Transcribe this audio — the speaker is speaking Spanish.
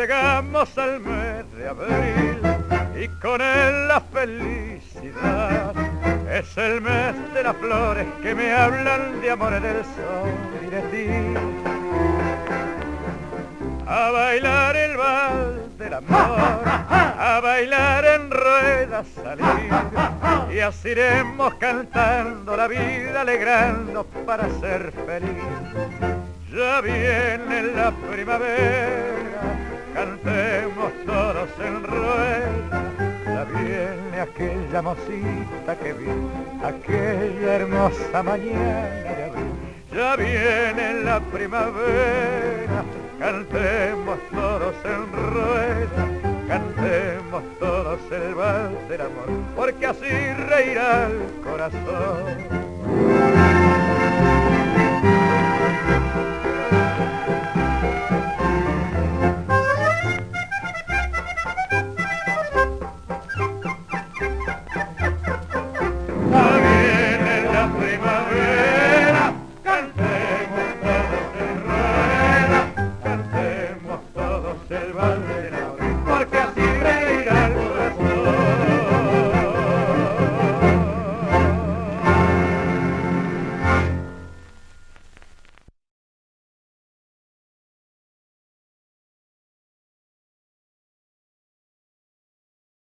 Llegamos al mes de abril y con él la felicidad. Es el mes de las flores que me hablan de amores del sol y de ti. A bailar el vals del amor, a bailar en ruedas salir. Y así iremos cantando la vida, alegrando para ser feliz. Ya viene la primavera cantemos todos en rueda. Ya viene aquella mocita que vi, aquella hermosa mañana. Ya viene la primavera, cantemos todos en rueda, cantemos todos el vals del amor, porque así reirá el corazón.